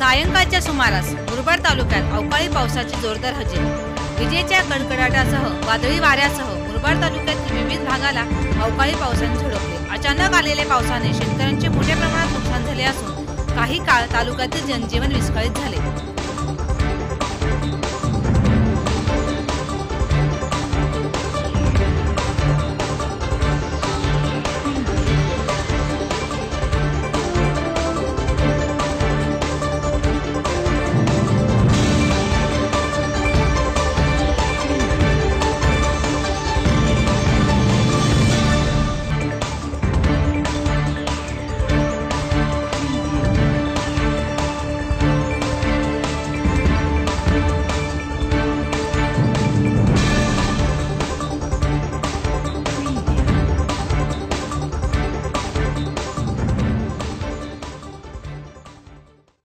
सायंकाळच्या सुमारास मुरबाड तालुक्यात अवकाळी पावसाची जोरदार हजेरी. विजेच्या कडकडाटासह वादळी वाऱ्यासह मुरबाड तालुक्यातील विविध भागाला अवकाळी पावसाने झोडपले. अचानक आलेल्या पावसाने शेतकऱ्यांचे मोठ्या प्रमाणात नुकसान झाले असून काही काळ तालुक्यातील जनजीवन विस्कळीत झाले.